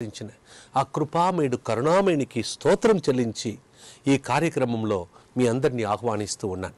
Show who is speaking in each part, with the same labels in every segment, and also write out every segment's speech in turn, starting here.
Speaker 1: ఆశీర్వదించిన ఆ కృపామయుడు కరుణామయునికి స్తోత్రం చెల్లించి ఈ కార్యక్రమంలో మీ అందరినీ ఆహ్వానిస్తూ ఉన్నాను.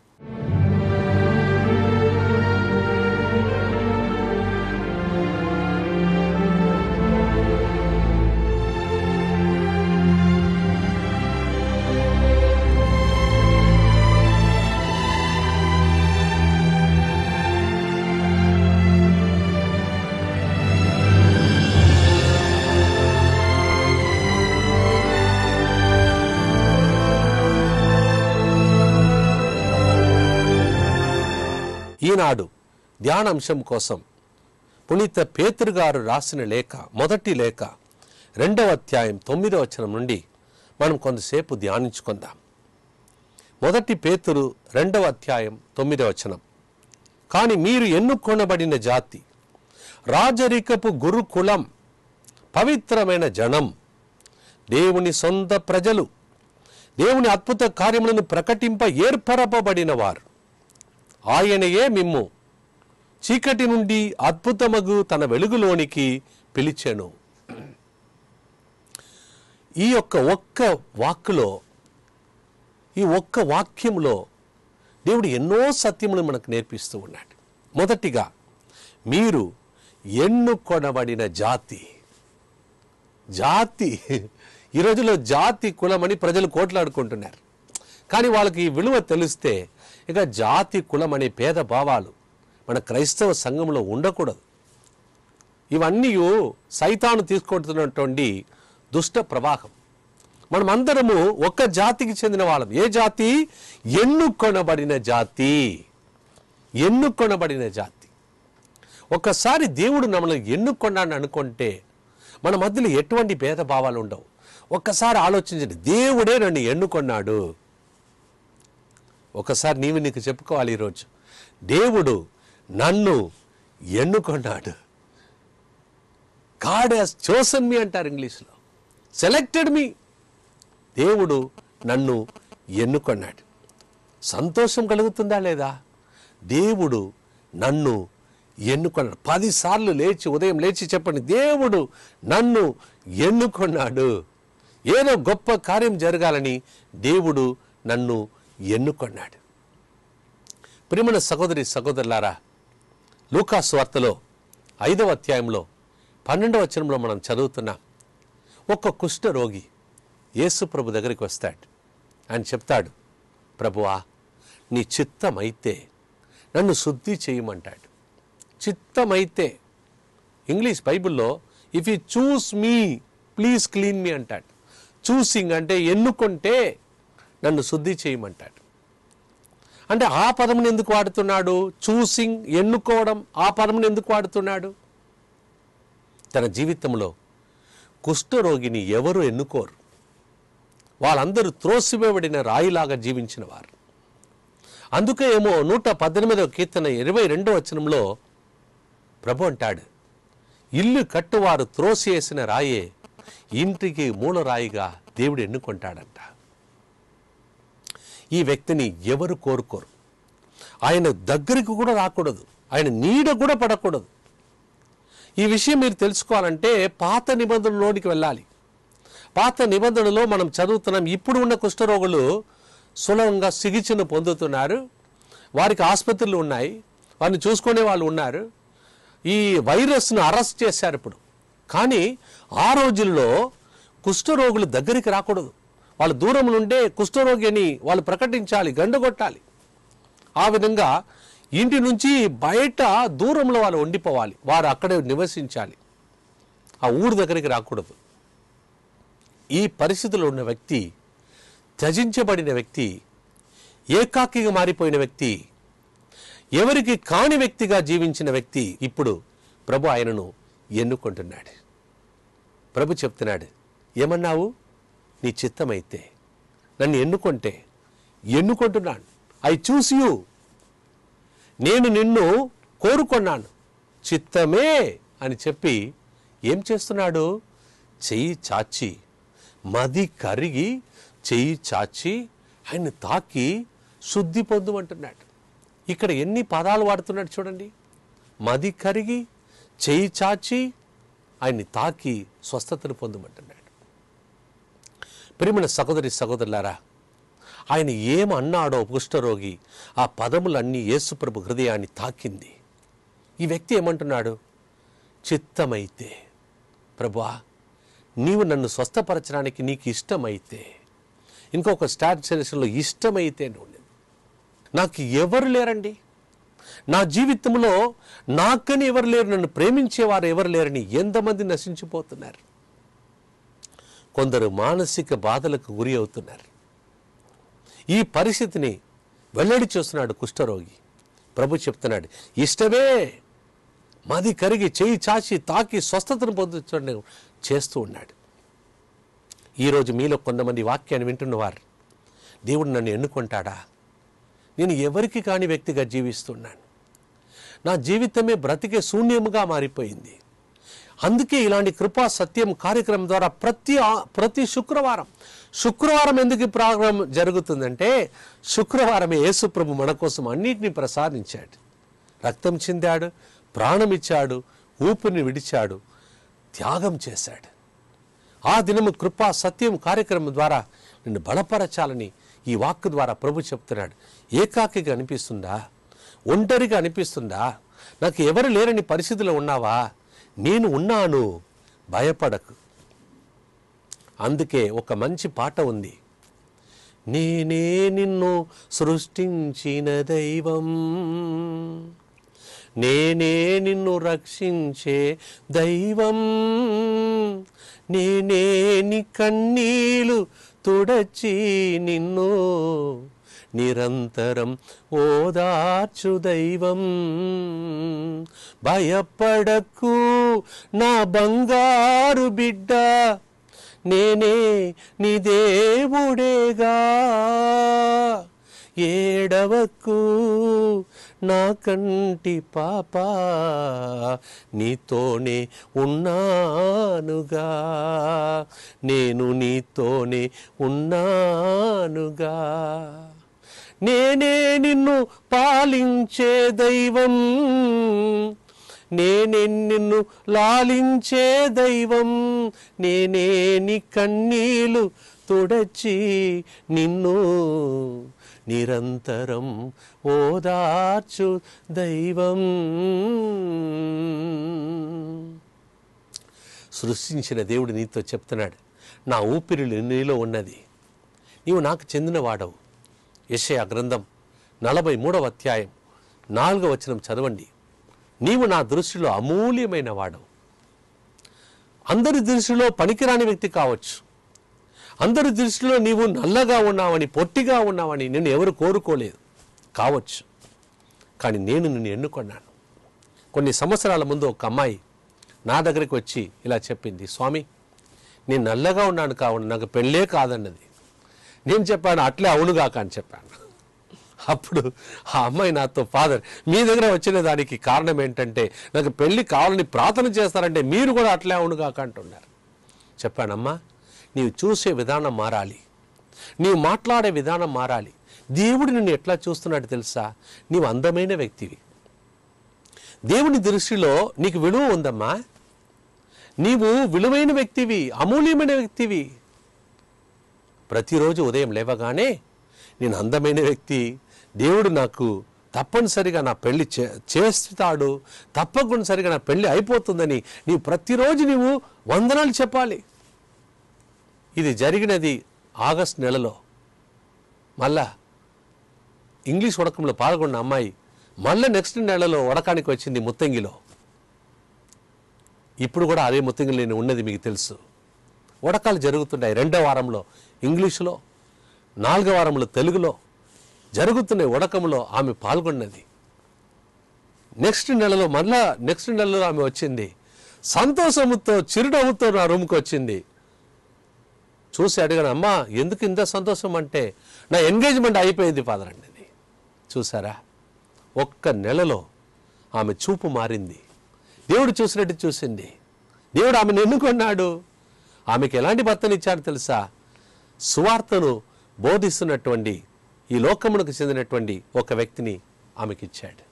Speaker 1: ఈనాడు ధ్యానాంశం కోసం పునీత పేతురు గారు రాసిన లేఖ మొదటి లేఖ రెండవ అధ్యాయం తొమ్మిదవ వచనం నుండి మనం కొంతసేపు ధ్యానించుకుందాం. మొదటి పేతురు రెండవ అధ్యాయం తొమ్మిదవ వచనం. కానీ మీరు ఎన్నుకొనబడిన జాతి రాజరికపు గురుకులం పవిత్రమైన జనం దేవుని సొంత ప్రజలు దేవుని అద్భుత కార్యములను ప్రకటింప ఏర్పరపబడిన వారు ఆయనయే మిమ్ము. చీకటి నుండి అద్భుతమగు తన వెలుగులోనికి పిలిచెను. ఈ యొక్క ఒక్క వాక్కులో ఈ ఒక్క వాక్యంలో దేవుడు ఎన్నో సత్యములు మనకు నేర్పిస్తూ ఉన్నాడు. మొదటిగా మీరు ఎన్నుకొనబడిన జాతి. జాతి. ఈ రోజులో జాతి కులమని ప్రజలు కోట్లాడుకుంటున్నారు. కానీ వాళ్ళకి ఈ విలువ తెలిస్తే ఇక జాతి కులం అనే పేద భావాలు మన క్రైస్తవ సంఘంలో ఉండకూడదు. ఇవన్నీ సైతాను తీసుకుంటున్నటువంటి దుష్ట ప్రవాహం. మనమందరము ఒక్క జాతికి చెందిన వాళ్ళం. ఏ జాతి? ఎన్నుకొనబడిన జాతి. ఎన్నుకొనబడిన జాతి. ఒక్కసారి దేవుడు మనల్ని ఎన్నుకొన్నాడు అనుకుంటే మన మధ్యలో ఎటువంటి భేదభావాలు ఉండవు. ఒక్కసారి ఆలోచించండి. దేవుడే నన్ను ఎన్నుకొన్నాడు. ఒకసారి నీవు నీకు చెప్పుకోవాలి ఈరోజు. దేవుడు నన్ను ఎన్నుకొన్నాడు. గాడ్ హాస్ చోసన్ మీ అంటారు ఇంగ్లీష్లో. సెలెక్టెడ్ మీ దేవుడు నన్ను ఎన్నుకొన్నాడు. సంతోషం కలుగుతుందా లేదా? దేవుడు నన్ను ఎన్నుకొన్నాడు. పదిసార్లు లేచి ఉదయం లేచి చెప్పండి. దేవుడు నన్ను ఎన్నుకొన్నాడు. ఏదో గొప్ప కార్యం జరగాలని దేవుడు నన్ను ఎన్నుకొన్నాడు. ప్రియమైన సహోదరి సహోదరులారా లూకాస్ వార్తలో ఐదవ అధ్యాయంలో పన్నెండవ వచనంలో మనం చదువుతున్నాం ఒక కుష్ఠ రోగి దగ్గరికి వస్తాడు. అని చెప్తాడు ప్రభువా నీ చిత్తమైతే నన్ను శుద్ధి చేయమంటాడు. చిత్తమైతే ఇంగ్లీష్ బైబిల్లో if you choose me please clean me అంటాడు. చూసింగ్ అంటే ఎన్నుకుంటే నన్ను శుద్ధి చేయమంటాడు. అంటే ఆ పదమును ఎందుకు వాడుతున్నాడు? చూసింగ్ ఎన్నుకోవడం ఆ పదమును ఎందుకు వాడుతున్నాడు? తన జీవితంలో కుష్ఠరోగిని ఎవరు ఎన్నుకోరు? వాళ్ళందరూ త్రోసివేయబడిన రాయిలాగా జీవించిన వారు అందుకే ఏమో నూట పద్దెనిమిదవ కీర్తన ఇరవై రెండవ వచనంలో ప్రభు అంటాడు ఇల్లు కట్టువారు త్రోసివేసిన రాయే ఇంటికి మూలరాయిగా దేవుడు ఎన్నుకుంటాడంట. ఈ వ్యక్తిని ఎవరు కోరుకోరు? ఆయన దగ్గరికి కూడా రాకూడదు. ఆయన నీడ కూడా పడకూడదు. ఈ విషయం మీరు తెలుసుకోవాలంటే పాత నిబంధనలోనికి వెళ్ళాలి. పాత నిబంధనలో మనం చదువుతున్నాం ఇప్పుడు ఉన్న కుష్ఠరోగులు సులభంగా చికిత్సను పొందుతున్నారు. వారికి ఆసుపత్రులు ఉన్నాయి. వారిని చూసుకునే వాళ్ళు ఉన్నారు. ఈ వైరస్ను అరెస్ట్ చేశారు ఇప్పుడు. కానీ ఆ రోజుల్లో కుష్ఠరోగులు దగ్గరికి రాకూడదు. వాళ్ళు దూరం నుండే కుష్ఠరోగి అని వాళ్ళు ప్రకటించాలి గండగొట్టాలి. ఆ విధంగా ఇంటి నుంచి బయట దూరంలో వాళ్ళు ఉండిపోవాలి వారు అక్కడే నివసించాలి. ఆ ఊరు దగ్గరికి రాకూడదు. ఈ పరిస్థితిలో ఉన్న వ్యక్తి త్యజించబడిన వ్యక్తి ఏకాకిగా మారిపోయిన వ్యక్తి ఎవరికి కాని వ్యక్తిగా జీవించిన వ్యక్తి ఇప్పుడు ప్రభు ఆయనను ఎన్నుకుంటున్నాడు. ప్రభు చెప్తున్నాడు ఏమన్నావు? నీ చిత్తమైతే నన్ను ఎన్నుకుంటే ఎన్నుకుంటున్నాను. ఐ చూస్ యూ నేను నిన్ను కోరుకున్నాను. చిత్తమే అని చెప్పి ఏం చేస్తున్నాడు? చెయ్యి చాచి మది కరిగి చెయ్యి చాచి ఆయన తాకి శుద్ధి పొందుమంటున్నాడు. ఇక్కడ ఎన్ని పదాలు వాడుతున్నాడు చూడండి. మది కరిగి చెయ్యి చాచి ఆయన్ని తాకి స్వస్థతను పొందమంటున్నాడు. ప్రిమిన సహోదరి సహోదరులారా ఆయన ఏమన్నాడో కుష్ఠరోగి ఆ పదములన్నీ యేసుప్రభు హృదయాన్ని తాకింది. ఈ వ్యక్తి ఏమంటున్నాడు? చిత్తమైతే ప్రభువా నీవు నన్ను స్వస్థపరచడానికి నీకు ఇష్టమైతే ఇంకొక స్టార్ట్ సెలక్షన్లో ఇష్టమైతే ఉండేది నాకు ఎవరు లేరండి? నా జీవితంలో నాకని ఎవరు లేరు? నన్ను ప్రేమించేవారు ఎవరు లేరని ఎంతమంది నశించిపోతున్నారు? కొందరు మానసిక బాధలకు గురి అవుతున్నారు. ఈ పరిస్థితిని వెల్లడి చూస్తున్నాడు కుష్ఠరోగి. ప్రభు చెప్తున్నాడు ఇష్టమే మది కరిగి చేయి చాచి తాకి స్వస్థతను పొందుతుండే చేస్తూ ఉన్నాడు. ఈరోజు మీలో కొంతమంది వాక్యాన్ని వింటున్నవారు దేవుడు నన్ను ఎన్నుకుంటాడా? నేను ఎవరికి కాని వ్యక్తిగా జీవిస్తున్నాను. నా జీవితమే బ్రతికే శూన్యముగా మారిపోయింది. అందుకే ఇలాంటి కృపా సత్యం కార్యక్రమం ద్వారా ప్రతి ప్రతి శుక్రవారం. శుక్రవారం ఎందుకు ఈ జరుగుతుందంటే శుక్రవారమే యేసుప్రభు మన కోసం అన్నిటినీ ప్రసాదించాడు. రక్తం చిందాడు ప్రాణం ఇచ్చాడు ఊపిరిని విడిచాడు త్యాగం చేశాడు. ఆ దినము కృపా సత్యం కార్యక్రమం ద్వారా నిన్ను బలపరచాలని ఈ వాక్కు ద్వారా ప్రభు చెప్తున్నాడు. ఏకాకిగా అనిపిస్తుందా? ఒంటరిగా అనిపిస్తుందా? నాకు ఎవరు లేరని పరిస్థితిలో ఉన్నావా? నేను ఉన్నాను భయపడకు. అందుకే ఒక మంచి పాట ఉంది. నేనే నిన్ను సృష్టించిన దైవం. నేనే నిన్ను రక్షించే దైవం. నేనే నీ కన్నీలు తుడచి నిన్ను నిరంతరం ఓదార్చు దైవం. భయపడకు నా బంగారు బిడ్డ నేనే నీ దేవుడేగా. ఏడవకు నా కంటి పాప నీతోనే ఉన్నానుగా. నేను నీతోనే ఉన్నానుగా. నేనే నిన్ను పాలించే దైవం. నేనే నిన్ను లాలించే దైవం. నేనే నీ కన్నీలు తుడచి నిన్ను నిరంతరం ఓదార్చు దైవం. సృష్టించిన దేవుడు నీతో చెప్తున్నాడు నా ఊపిరిలు నీలో ఉన్నది నీవు నాకు చెందినవాడవు. యెషయా గ్రంథం నలభై మూడవ అధ్యాయం నాలుగవ వచనం చదవండి. నీవు నా దృష్టిలో అమూల్యమైన వాడవు. అందరి దృష్టిలో పనికిరాని వ్యక్తి కావచ్చు. అందరి దృష్టిలో నీవు నల్లగా ఉన్నావని పొట్టిగా ఉన్నావని నిన్ను ఎవరు కోరుకోలేదు. కావచ్చు. కానీ నేను నిన్ను ఎన్నుకున్నాను. కొన్ని సంవత్సరాల ముందు ఒక అమ్మాయి నా దగ్గరికి వచ్చి ఇలా చెప్పింది స్వామి నేను నల్లగా ఉన్నాను కావున నాకు పెళ్ళే కాదన్నది. నేను చెప్పాను అట్లే అవునుగాక అని చెప్పాను. అప్పుడు ఆ అమ్మాయి నాతో ఫాదర్ మీ దగ్గర వచ్చిన దానికి కారణం ఏంటంటే నాకు పెళ్ళి కావాలని ప్రార్థన చేస్తారంటే మీరు కూడా అట్లే అవునుగాక అంటున్నారు. చెప్పానమ్మా నీవు చూసే విధానం మారాలి. నీవు మాట్లాడే విధానం మారాలి. దేవుడు నిన్ను ఎట్లా చూస్తున్నాడు తెలుసా? నీవు అందమైన వ్యక్తివి. దేవుని దృష్టిలో నీకు విలువ ఉందమ్మా. నీవు విలువైన వ్యక్తివి అమూల్యమైన వ్యక్తివి. ప్రతిరోజు ఉదయం లేవగానే నేను అందమైన వ్యక్తి దేవుడు నాకు తప్పనిసరిగా నా పెళ్ళి చే చేస్తాడు తప్పనిసరిగా నా పెళ్ళి అయిపోతుందని నీవు ప్రతిరోజు నీవు వందనాలు చెప్పాలి. ఇది జరిగినది ఆగస్ట్ నెలలో. మళ్ళా ఇంగ్లీష్ ఉడకంలో పాల్గొన్న అమ్మాయి మళ్ళీ నెక్స్ట్ నెలలో ఉడకానికి వచ్చింది ముత్తంగిలో. ఇప్పుడు కూడా అదే ముత్తంగిలో నేను ఉన్నది మీకు తెలుసు. ఉడకాలు జరుగుతున్నాయి. రెండో వారంలో ఇంగ్లీషులో నాలుగో వారంలో తెలుగులో జరుగుతున్న ఉడకంలో ఆమె పాల్గొన్నది. నెక్స్ట్ నెలలో మళ్ళా నెక్స్ట్ నెలలో ఆమె వచ్చింది. సంతోషముతో చిరునవ్వుతో నా రూమ్కి వచ్చింది. చూసి అడిగాను అమ్మా ఎందుకు ఇంత సంతోషం అంటే? నా ఎంగేజ్మెంట్ అయిపోయింది ఫాదర్ అండి చూసారా? ఒక్క నెలలో ఆమె చూపు మారింది. దేవుడు చూసినట్టు చూసింది. దేవుడు ఆమెను ఎన్నుకున్నాడు? ఆమెకి ఎలాంటి భర్తనిచ్చాడు తెలుసా? సువార్తను బోధిస్తున్నటువంటి ఈ లోకమునకు చెందినటువంటి ఒక వ్యక్తిని ఆమెకి ఇచ్చాడు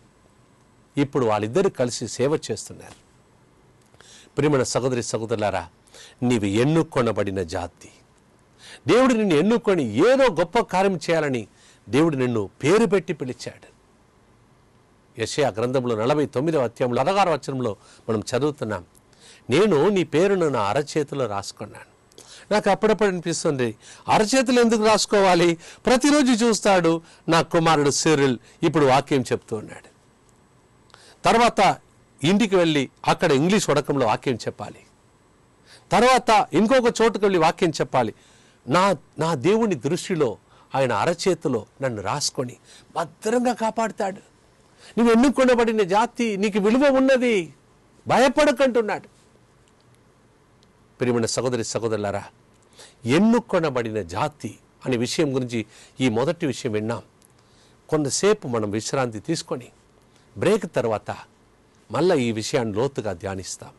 Speaker 1: ఇప్పుడు వాళ్ళిద్దరు కలిసి సేవ చేస్తున్నారు. ప్రియమైన సహోదరి సహోదరులారా నీవు ఎన్నుకొనబడిన జాతి. దేవుడు నిన్ను ఎన్నుకొని ఏదో గొప్ప కార్యం చేయాలని దేవుడు నిన్ను పేరు పెట్టి పిలిచాడు. యశయా గ్రంథంలో నలభై తొమ్మిదవ అత్యంలో అరగారు వచనంలో మనం చదువుతున్నాం. నేను నీ పేరును నా అరచేతిలో రాసుకున్నాను. నాకు అప్పుడప్పుడు అనిపిస్తుంది అరచేతులు ఎందుకు రాసుకోవాలి? ప్రతిరోజు చూస్తాడు నా కుమారుడు సిరిల్ ఇప్పుడు వాక్యం చెప్తూ ఉన్నాడు. తర్వాత ఇంటికి వెళ్ళి అక్కడ ఇంగ్లీష్ వడకంలో వాక్యం చెప్పాలి. తర్వాత ఇంకొక చోటుకు వెళ్ళి వాక్యం చెప్పాలి. నా నా దేవుని దృష్టిలో ఆయన అరచేతిలో నన్ను రాసుకొని భద్రంగా కాపాడుతాడు. నువ్వు ఎన్నుకొనబడిన జాతి నీకు విలువ ఉన్నది. భయపడకంటున్నాడు. ప్రియమైన సహోదరి సహోదరులారా ఎన్నుకొనబడిన జాతి అనే విషయం గురించి ఈ మొదటి విషయం విన్నాం. కొంతసేపు మనం విశ్రాంతి తీసుకొని బ్రేక్ తర్వాత మళ్ళీ ఈ విషయాన్ని లోతుగా ధ్యానిస్తాం.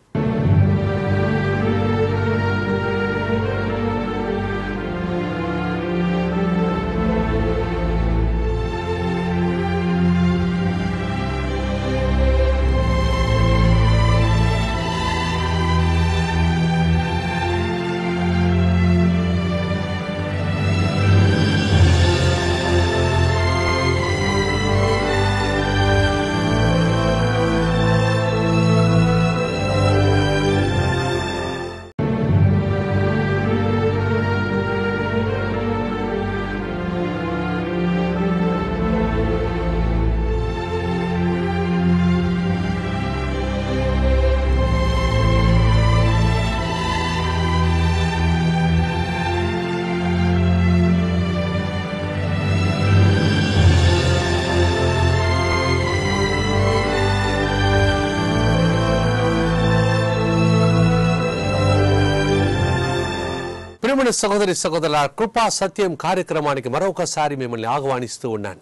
Speaker 1: ప్రియమైన సహోదరి సహోదరుల కృపా సత్యం కార్యక్రమానికి మరొకసారి మిమ్మల్ని ఆహ్వానిస్తూ ఉన్నాను.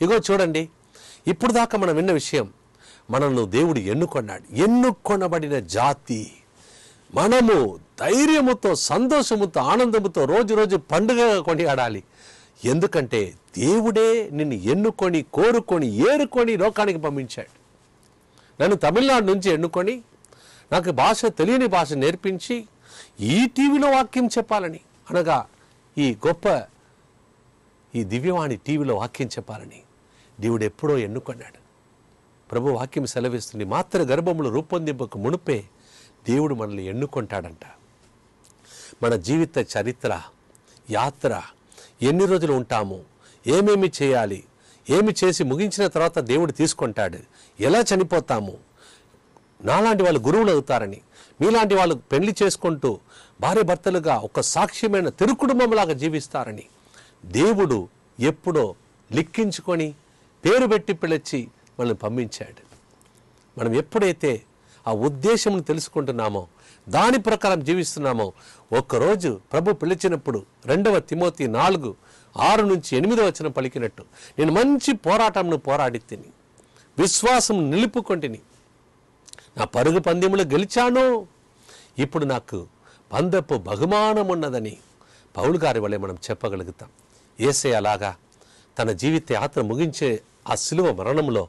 Speaker 1: ఇగో చూడండి ఇప్పుడు దాకా మనం విన్న విషయం మనల్ని దేవుడు ఎన్నుకొన్నాడు. ఎన్నుకొనబడిన జాతి. మనము ధైర్యముతో సంతోషముతో ఆనందముతో రోజు రోజు పండుగగా కొనియాడాలి. ఎందుకంటే దేవుడే నిన్ను ఎన్నుకొని కోరుకొని ఏరుకొని లోకానికి పంపించాడు. నన్ను తమిళనాడు నుంచి ఎన్నుకొని నాకు భాష తెలియని భాష నేర్పించి ఈ టీవీలో వాక్యం చెప్పాలని అనగా ఈ గొప్ప ఈ దివ్యవాణి టీవీలో వాక్యం చెప్పాలని దేవుడు ఎప్పుడో ఎన్నుకొన్నాడు. ప్రభు వాక్యం సెలవిస్తుంది. మాత్ర గర్భములు రూపొందింపకు మునుపే దేవుడు మనల్ని ఎన్నుకుంటాడంట. మన జీవిత చరిత్ర యాత్ర ఎన్ని రోజులు ఉంటాము ఏమేమి చేయాలి ఏమి చేసి ముగించిన తర్వాత దేవుడు తీసుకుంటాడు ఎలా చనిపోతాము నాలాంటి వాళ్ళు గురువులు అవుతారని మీలాంటి వాళ్ళు పెళ్ళి చేసుకుంటూ భార్య భర్తలుగా ఒక సాక్ష్యమైన తిరుకుటుంబంలాగా జీవిస్తారని దేవుడు ఎప్పుడో లిక్కించుకొని పేరు పెట్టి పిలిచి మనల్ని పంపించాడు. మనం ఎప్పుడైతే ఆ ఉద్దేశం తెలుసుకుంటున్నామో దాని ప్రకారం జీవిస్తున్నామో ఒక్కరోజు ప్రభు పిలిచినప్పుడు రెండవ తిమోతి నాలుగు ఆరు నుంచి ఎనిమిది వచ్చిన పలికినట్టు నేను మంచి పోరాటంను పోరాడి తిని విశ్వాసం నిలుపుకొంటిని. నా పరుగు పందెములు గెలిచాను ఇప్పుడు నాకు పందపు బహుమానం ఉన్నదని పౌలు గారి వలె మనం చెప్పగలుగుతాం. ఏసే అలాగా తన జీవిత యాత్ర ముగించే ఆ శిలువ మరణంలో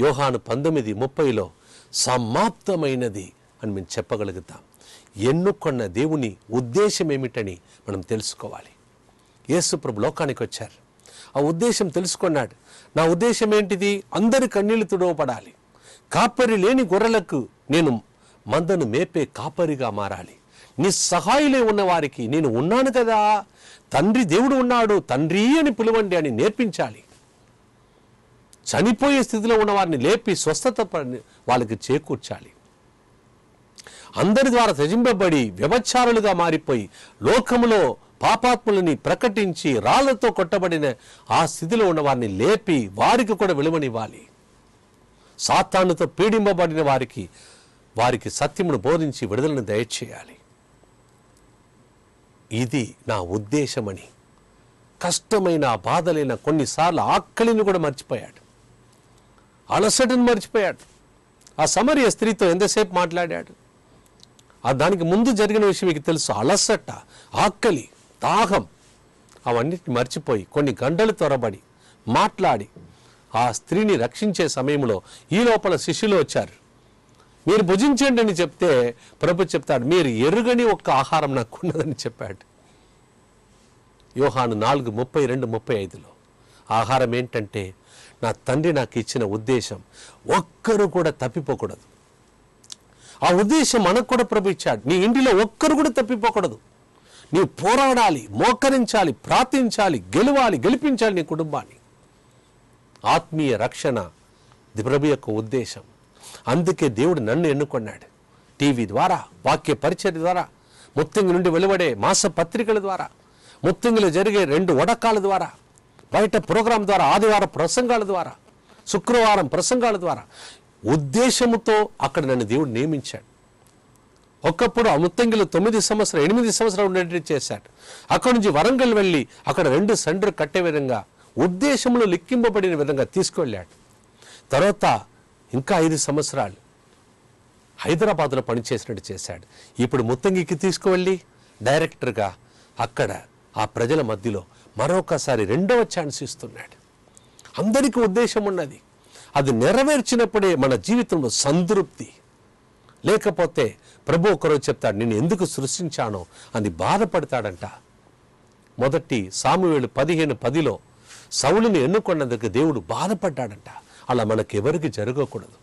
Speaker 1: యోహాను పంతొమ్మిది ముప్పైలో సమాప్తమైనది అని మేము చెప్పగలుగుతాం. ఎన్నుకొన్న దేవుని ఉద్దేశం ఏమిటని మనం తెలుసుకోవాలి. యేసుప్రభు లోకానికి వచ్చారు. ఆ ఉద్దేశం తెలుసుకున్నాడు. నా ఉద్దేశం ఏంటిది? అందరి కన్నీళ్ళు తుడవపడాలి కాపరి లేని గొర్రెలకు నేను మందను మేపే కాపరిగా మారాలి. నీ సహాయులే నేను ఉన్నాను కదా. తండ్రి దేవుడు ఉన్నాడు తండ్రి అని పిలువండి అని నేర్పించాలి. చనిపోయే స్థితిలో ఉన్న వారిని లేపి స్వస్థత వాళ్ళకి చేకూర్చాలి. అందరి ద్వారా త్యజింపబడి వ్యవచారులుగా మారిపోయి లోకములో పాపాత్ములని ప్రకటించి రాళ్ళతో కొట్టబడిన ఆ స్థితిలో ఉన్న వారిని లేపి వారికి కూడా విలువనివ్వాలి. సాతానుతో పీడింపబడిన వారికి వారికి సత్యమును బోధించి విడుదలను దయచేయాలి. ఇది నా ఉద్దేశమని. కష్టమైన బాధలైన కొన్నిసార్లు ఆకలిని కూడా మర్చిపోయాడు. అలసటను మర్చిపోయాడు. ఆ సమరయ స్త్రీతో ఎంతసేపు మాట్లాడాడు? ఆ దానికి ముందు జరిగిన విషయం మీకు తెలుసు. అలసట ఆకలి దాహం అవన్నిటిని మర్చిపోయి కొన్ని గంటలు త్వరబడి మాట్లాడి ఆ స్త్రీని రక్షించే సమయంలో ఈ లోపల శిష్యులు వచ్చారు. మీరు భుజించండి అని చెప్తే ప్రభు చెప్తాడు మీరు ఎరుగని ఒక్క ఆహారం నాకు ఉన్నదని చెప్పాడు. యోహాను నాలుగు ముప్పై రెండు ముప్పై ఐదులో. ఆహారం ఏంటంటే నా తండ్రి నాకు ఇచ్చిన ఉద్దేశం ఒక్కరు కూడా తప్పిపోకూడదు. ఆ ఉద్దేశం మనకు కూడా ప్రభు ఇచ్చాడు. నీ ఇంటిలో ఒక్కరు కూడా తప్పిపోకూడదు. నీవు పోరాడాలి మోకరించాలి ప్రార్థించాలి గెలవాలి గెలిపించాలి నీ కుటుంబాన్ని. ఆత్మీయ రక్షణ ప్రభు యొక్క ఉద్దేశం. అందుకే దేవుడు నన్ను ఎన్నుకున్నాడు. టీవీ ద్వారా వాక్య పరిచయ ద్వారా ముత్తింగి నుండి వెలువడే మాస పత్రికల ద్వారా ముత్తింగిలో జరిగే రెండు వడకాల ద్వారా బయట ప్రోగ్రాం ద్వారా ఆదివారం ప్రసంగాల ద్వారా శుక్రవారం ప్రసంగాల ద్వారా ఉద్దేశముతో అక్కడ నన్ను దేవుడు నియమించాడు. ఒకప్పుడు ఆ ముత్తంగిలో తొమ్మిది సంవత్సరం ఎనిమిది సంవత్సరాలు ఉండేటట్టు చేశాడు. అక్కడి నుంచి వరంగల్ వెళ్ళి అక్కడ రెండు సండ్రు కట్టే విధంగా ఉద్దేశంలో లిక్కింపబడిన విధంగా తీసుకువెళ్ళాడు తర్వాత ఇంకా ఐదు సంవత్సరాలు. హైదరాబాద్లో పనిచేసినట్టు చేశాడు. ఇప్పుడు ముత్తంగికి తీసుకువెళ్ళి డైరెక్టర్గా అక్కడ ఆ ప్రజల మధ్యలో మరొకసారి రెండవ ఛాన్స్ ఇస్తున్నాడు. అందరికీ ఉద్దేశం ఉన్నది. అది నెరవేర్చినప్పుడే మన జీవితంలో సంతృప్తి. లేకపోతే ప్రభు ఒకరోజు చెప్తాడు నేను ఎందుకు సృష్టించానో అని బాధపడతాడంట. మొదటి సామువేలు పదిహేను పదిలో సౌలుని ఎన్నుకున్నందుకు దేవుడు బాధపడ్డాడంట. అలా మనకి ఎవరికి జరగకూడదు.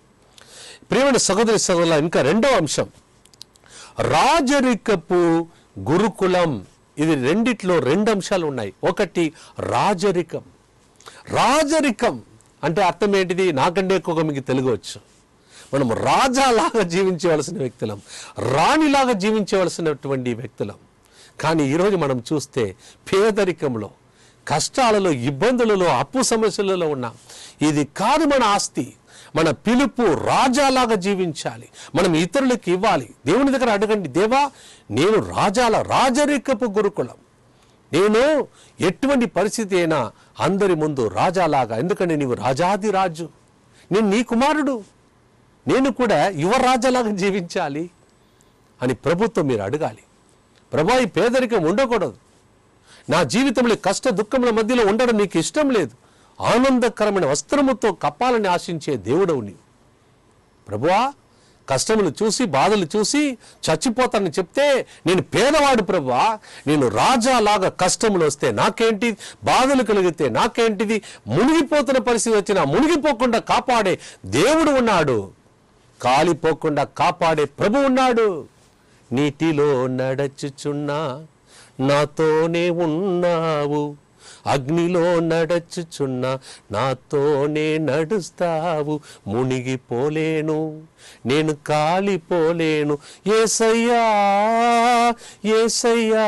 Speaker 1: ప్రియమైన సహోదరి సహోదరుల ఇంకా రెండో అంశం. రాజరికపు గురుకులం. ఇది రెండిట్లో రెండు అంశాలు ఉన్నాయి. ఒకటి రాజరికం. రాజరికం అంటే అర్థం ఏంటిది? నాకంటే ఎక్కువగా మీకు తెలుగవచ్చు మనం రాజాలాగా జీవించవలసిన వ్యక్తులం. రాణిలాగా జీవించవలసినటువంటి వ్యక్తులం. కానీ ఈరోజు మనం చూస్తే పేదరికంలో కష్టాలలో ఇబ్బందులలో అప్పు సమస్యలలో ఉన్నాం. ఇది కాదు మన ఆస్తి. మన పిలుపు రాజాలాగా జీవించాలి. మనం ఇతరులకు ఇవ్వాలి. దేవుని దగ్గర అడగండి దేవా నేను రాజాల రాజరికపు గురుకులం. నేను ఎటువంటి పరిస్థితి అయినా అందరి ముందు రాజాలాగా. ఎందుకంటే నీవు రాజాది రాజు. నేను నీ కుమారుడు. నేను కూడా యువ రాజాలాగా జీవించాలి అని ప్రభుత్వం మీరు అడగాలి. ప్రభా ఈ పేదరికం ఉండకూడదు. నా జీవితంలో కష్ట దుఃఖముల మధ్యలో ఉండడం నీకు ఇష్టం లేదు. ఆనందకరమైన వస్త్రముతో కప్పాలని ఆశించే దేవుడవు నీవు. ప్రభువా కష్టములు చూసి బాధలు చూసి చచ్చిపోతానని చెప్తే నేను పేదవాడు ప్రభువా నేను రాజాలాగా కష్టములు వస్తే నాకేంటి? బాధలు కలిగితే నాకేంటిది? మునిగిపోతున్న పరిస్థితి వచ్చినా మునిగిపోకుండా కాపాడే దేవుడు ఉన్నాడు. కాలిపోకుండా కాపాడే ప్రభు ఉన్నాడు. నీటిలో నడచుచున్నా నాతోనే ఉన్నావు. అగ్నిలో నడచుచున్న నాతోనే నడుస్తావు. మునిగిపోలేను నేను కాలిపోలేను. ఏసయ్యా ఏసయ్యా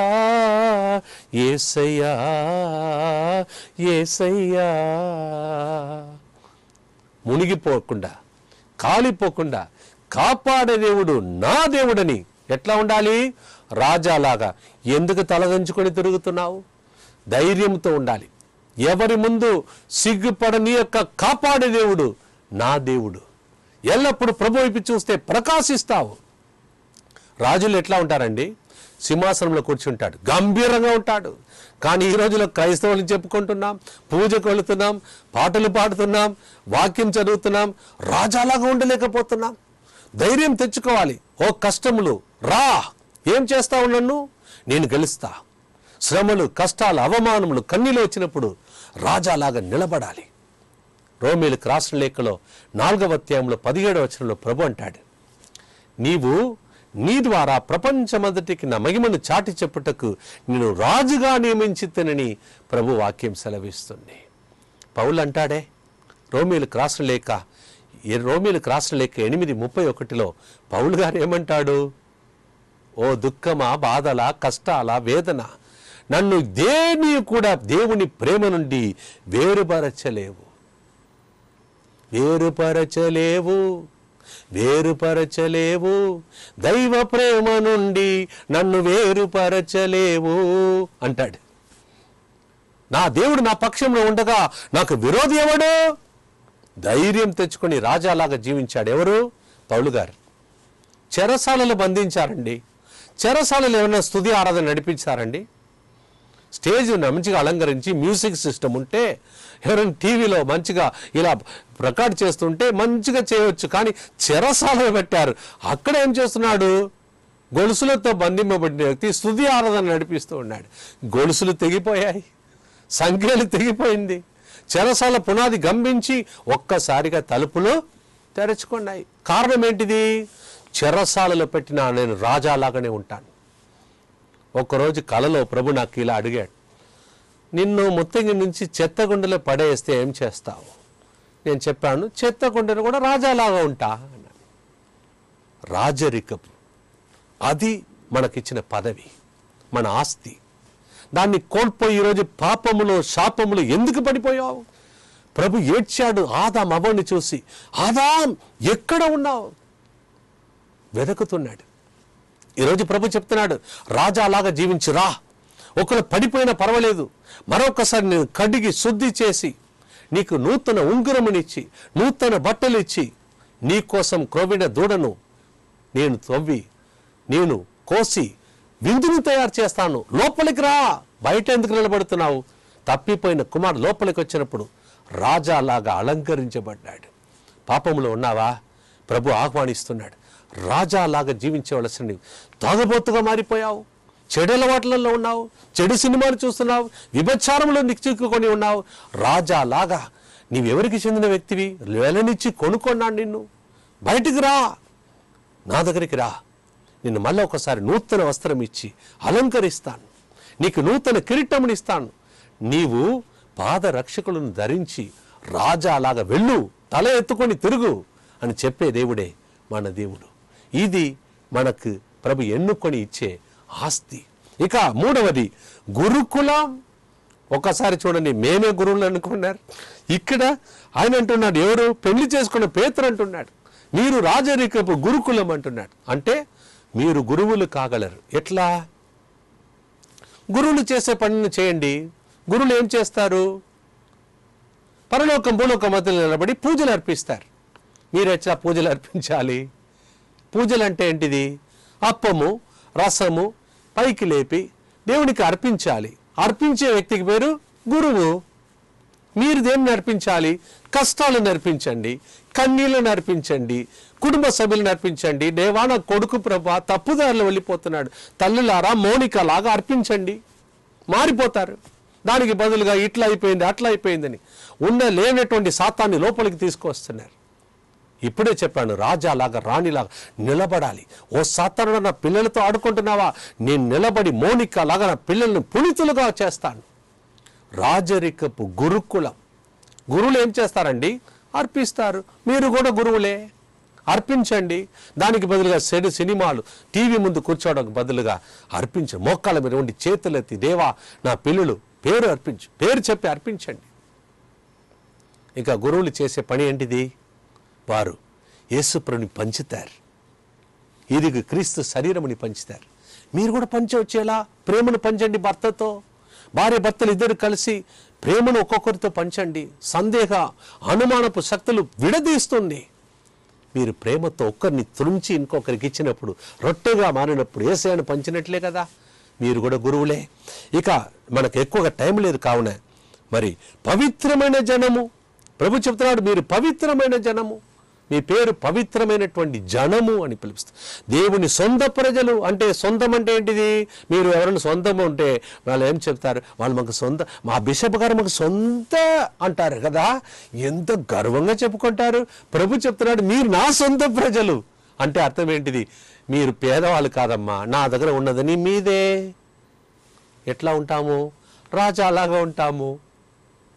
Speaker 1: ఏసయ్యా ఏసయ్యా. మునిగిపోకుండా కాలిపోకుండా కాపాడే దేవుడు నా దేవుడని ఎట్లా ఉండాలి? రాజాలాగా ఎందుకు తలదంచుకొని తిరుగుతున్నావు? ధైర్యంతో ఉండాలి. ఎవరి ముందు సిగ్గుపడని యొక్క కాపాడే దేవుడు నా దేవుడు. ఎల్లప్పుడూ ప్రభు వైపు చూస్తే ప్రకాశిస్తావు. రాజులు ఎట్లా ఉంటారండి? సింహాసనంలో కూర్చుంటాడు. గంభీరంగా ఉంటాడు. కానీ ఈ రోజులో క్రైస్తవులు చెప్పుకుంటున్నాం పూజకు వెళుతున్నాం పాటలు పాడుతున్నాం వాక్యం చదువుతున్నాం రాజాలాగా ఉండలేకపోతున్నాం. ధైర్యం తెచ్చుకోవాలి. ఓ కష్టములు రా! ఏం చేస్తావు నన్ను? నేను గెలుస్తా. శ్రమలు కష్టాలు అవమానములు కన్నీలు వచ్చినప్పుడు రాజాలాగా నిలబడాలి. రోమిలకు రాసిన లేఖలో నాలుగవ అధ్యాయంలో పదిహేడవ వచనంలో ప్రభు అంటాడు నీవు నీ ద్వారా ప్రపంచమంతటికి నా మహిమను చాటి చెప్పుటకు నేను రాజుగా నియమించితనని ప్రభు వాక్యం సెలవిస్తుంది. పౌలు అంటాడే రోమిలకు రాసిన లేఖ రోమిలకు రాసిన లేఖ ఎనిమిది ముప్పై ఒకటిలో పౌలు గారు ఏమంటాడు? ఓ దుఃఖమా బాధల కష్టాల వేదన? నన్ను దేని కూడా దేవుని ప్రేమ నుండి వేరుపరచలేవు. వేరుపరచలేవు. వేరుపరచలేవు. దైవ ప్రేమ నుండి నన్ను వేరుపరచలేవు అంటాడు. నా దేవుడు నా పక్షంలో ఉండగా నాకు విరోధి ఎవడు? ధైర్యం తెచ్చుకొని రాజాలాగా జీవించాడు ఎవరు? పౌలు గారు. చెరసాలలో బంధించారండి. చెరసాలలో ఏమైనా స్థుతి ఆరాధన నడిపించారండి? స్టేజ్ మంచిగా అలంకరించి మ్యూజిక్ సిస్టమ్ ఉంటే ఎవరైనా టీవీలో మంచిగా ఇలా రికార్డ్ చేస్తుంటే మంచిగా చేయవచ్చు కానీ చెరసాల పెట్టారు. అక్కడ ఏం చేస్తున్నాడు? గొలుసులతో బంధింపబడిన వ్యక్తి స్థుతి ఆరాధన నడిపిస్తూ ఉన్నాడు. గొలుసులు తెగిపోయాయి. సంఖ్యలు తెగిపోయింది. చెరసాల పునాది గంభించి ఒక్కసారిగా తలుపులు తెరచుకున్నాయి. కారణం ఏంటిది? చెరసాలలో పెట్టిన నేను రాజాలాగానే ఉంటాను. ఒకరోజు కలలో ప్రభు నాకు ఇలా అడిగాడు నిన్ను ముత్తగి నుంచి చెత్తగుండలో పడేస్తే ఏం చేస్తావు? నేను చెప్పాను చెత్తగుండను కూడా రాజాలాగా ఉంటా అన్నాను రాజరికపు అది మనకిచ్చిన పదవి మన ఆస్తి. దాన్ని కోల్పోయి ఈరోజు పాపములో శాపములు ఎందుకు పడిపోయావు? ప్రభు ఏడ్చాడు ఆదాం అవ్వని చూసి ఆదాం ఎక్కడ ఉన్నావు? వెతుకుతున్నాడు. ఈరోజు ప్రభు చెప్తున్నాడు రాజాలాగా జీవించి రా. ఒకరు పడిపోయినా పర్వాలేదు. మరొకసారి నేను కడిగి శుద్ధి చేసి నీకు నూతన ఉంగురమునిచ్చి నూతన బట్టలు ఇచ్చి నీకోసం దూడను నేను తవ్వి నేను కోసి విందుని తయారు చేస్తాను. లోపలికి రా. బయట ఎందుకు నిలబడుతున్నావు? తప్పిపోయిన కుమార్ లోపలికి వచ్చినప్పుడు రాజాలాగా అలంకరించబడ్డాడు. పాపంలో ఉన్నావా? ప్రభు ఆహ్వానిస్తున్నాడు. రాజాలాగా జీవించవలసిన తాగబోతుగా మారిపోయావు. చెడు అలవాట్లలో ఉన్నావు. చెడు సినిమాలు చూస్తున్నావు. విభచారంలో నిచ్చిక్కుకొని ఉన్నావు. రాజాలాగా నీవెవరికి చెందిన వ్యక్తివి? వెలనిచ్చి కొనుక్కున్నాను నిన్ను. బయటికి రా. నా దగ్గరికి రా. నిన్ను మళ్ళీ ఒకసారి నూతన వస్త్రం ఇచ్చి అలంకరిస్తాను. నీకు నూతన కిరీటమునిస్తాను నీవు పాదరక్షకులను ధరించి రాజాలాగా వెళ్ళు. తల ఎత్తుకొని తిరుగు. అని చెప్పే దేవుడే మన దేవుడు. ఇది మనకు ప్రభు ఎన్నుకొని ఇచ్చే ఆస్తి. ఇక మూడవది గురుకులం. ఒకసారి చూడండి మేమే గురువులు అనుకున్నారు. ఇక్కడ ఆయన అంటున్నాడు ఎవరు? పెళ్ళి చేసుకున్న పేతురు అంటున్నాడు. మీరు రాజరికపు గురుకులం అంటున్నాడు. అంటే మీరు గురువులు కాగలరు. ఎట్లా? గురువులు చేసే పనిని చేయండి. గురువులు ఏం చేస్తారు? పరలోకం భూలోకం మధ్యలో నిలబడి పూజలు అర్పిస్తారు. మీరు ఎట్లా పూజలు అర్పించాలి? పూజలు అంటే ఏంటిది? అప్పము రసము పైకి లేపి దేవునికి అర్పించాలి. అర్పించే వ్యక్తికి పేరు గురువు. మీరు దేన్ని నడిపించాలి కష్టాలను నడిపించండి కన్నీళ్ళు నడిపించండి కుటుంబ సభ్యులు నడిపించండి దేవాన కొడుకు ప్రభ తప్పుదారులు వెళ్ళిపోతున్నాడు. తల్లులారా మౌనిక లాగా అర్పించండి. మారిపోతారు. దానికి బదులుగా ఇట్లా అయిపోయింది అట్లా అయిపోయిందని. ఉన్న లేనటువంటి శాతాన్ని లోపలికి తీసుకొస్తున్నారు. ఇప్పుడే చెప్పాను రాజాలాగా రాణిలాగా నిలబడాలి. ఓ సాతానుడు నా పిల్లలతో ఆడుకుంటున్నావా? నేను నిలబడి మౌనిక లాగా నా పిల్లలను పుణితులుగా చేస్తాను. రాజరికపు గురుకులం. గురువులు ఏం చేస్తారండి? అర్పిస్తారు. మీరు కూడా గురువులే. అర్పించండి. దానికి బదులుగా సెడు సినిమాలు టీవీ ముందు కూర్చోవడానికి బదులుగా అర్పించు మోకాళ్ళ మీద ఉండి చేతులెత్తి దేవా నా పిల్లలు పేరు అర్పించు పేరు చెప్పి అర్పించండి. ఇంకా గురువులు చేసే పని ఏంటిది? వారు యేసుప్రుని పంచుతారు. ఇది క్రీస్తు శరీరముని పంచుతారు. మీరు కూడా పంచవచ్చేలా ప్రేమను పంచండి భర్తతో. భార్య భర్తలు ఇద్దరు కలిసి ప్రేమను ఒక్కొక్కరితో పంచండి. సందేహ అనుమానపు శక్తులు విడదీస్తుంది. మీరు ప్రేమతో ఒక్కరిని తుంచి ఇంకొకరికి ఇచ్చినప్పుడు రొట్టెగా మారినప్పుడు ఏసయాన్ని పంచినట్లే కదా. మీరు కూడా గురువులే. ఇక మనకు ఎక్కువగా టైం లేదు కావున మరి పవిత్రమైన జనము ప్రభు చెప్తున్నాడు మీరు పవిత్రమైన జనము. మీ పేరు పవిత్రమైనటువంటి జనము అని పిలుస్తారు దేవుని సొంత ప్రజలు అంటే సొంతం అంటే ఏంటిది? మీరు ఎవరైనా సొంతం ఉంటే వాళ్ళు ఏం చెప్తారు? వాళ్ళు మాకు సొంత మా బిషప్ గారు మాకు సొంత అంటారు కదా? ఎంత గర్వంగా చెప్పుకుంటారు? ప్రభు చెప్తున్నాడు మీరు నా సొంత ప్రజలు. అంటే అర్థం ఏంటిది? మీరు పేదవాళ్ళు కాదమ్మా నా దగ్గర ఉన్నదని మీదే. ఎట్లా ఉంటాము? రాజా అలాగా ఉంటాము.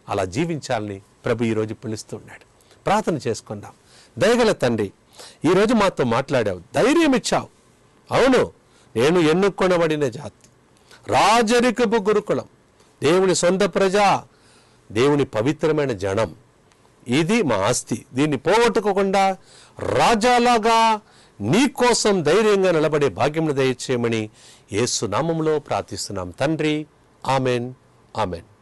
Speaker 1: అలా జీవించాలని ప్రభు ఈరోజు పిలుస్తున్నాడు. ప్రార్థన చేసుకుందాం. దయగల తండ్రి ఈరోజు మాతో మాట్లాడావు ధైర్యం ఇచ్చావు. అవును నేను ఎన్నుకొనబడిన జాతి రాజరికపు గురుకులం దేవుని సొంత ప్రజ దేవుని పవిత్రమైన జనం. ఇది మా ఆస్తి. దీన్ని పోగొట్టుకోకుండా రాజాలాగా నీ కోసం ధైర్యంగా నిలబడే భాగ్యం దయచేయమని ఏసునామంలో ప్రార్థిస్తున్నాం. తండ్రి ఆమెన్ ఆమెన్.